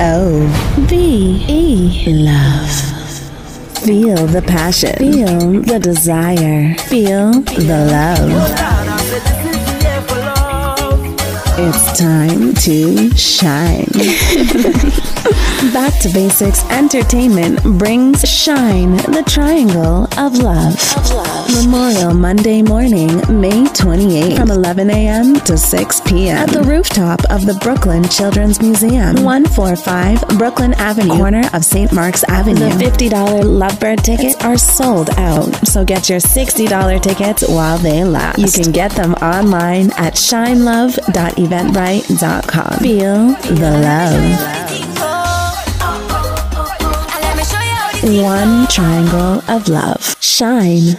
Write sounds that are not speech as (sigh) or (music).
O V E. Love. Feel the passion. Feel the desire. Feel the love. It's time to shine. (laughs) Back to Basics Entertainment brings Shine, the Triangle of Love. Memorial Monday morning, May 28th, from 11 a.m. to 6 p.m. at the rooftop of the Brooklyn Children's Museum, 145 Brooklyn Avenue, corner of St. Mark's Avenue. The $50 Lovebird tickets are sold out, so get your $60 tickets while they last. You can get them online at shinelove.eventbrite.com. Feel the love. One triangle of love. Shine.